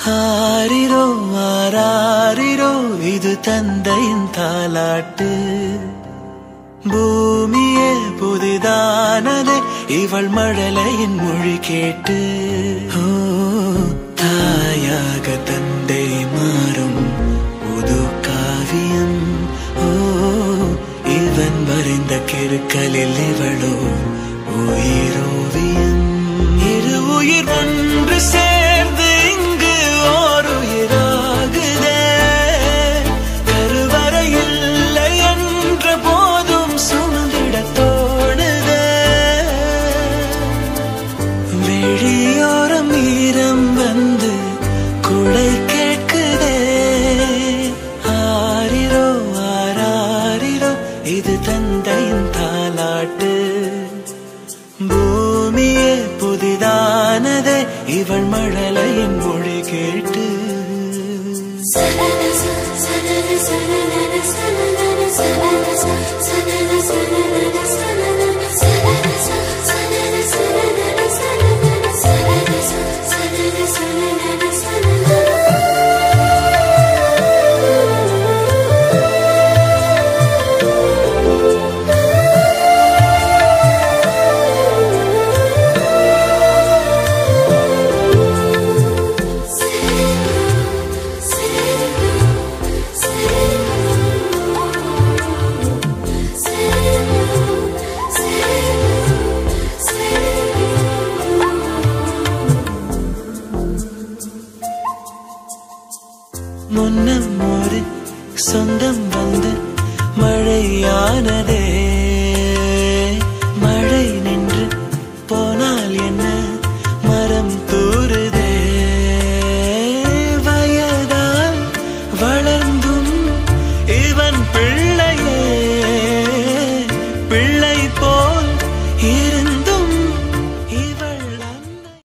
ஆரிரோ ஆராரிரோ இது தந்தையின் தாலாட்டு பூமியே புதிதானதே இவள் மழலையின் மொழி கேட்டு. தாயாக தந்தை மாறும் புது காவியம். ஓ இவன் வரைந்த கெருக்கலில் இவளோ உயிரோவியம். இரு உயிர் தந்தையின் தாலாட்டு பூமியே புதிதானதே இவள் மழலையின் மொழி கேட்டு முன்னம் ஒரு சொந்தம் வந்து மழையானதே.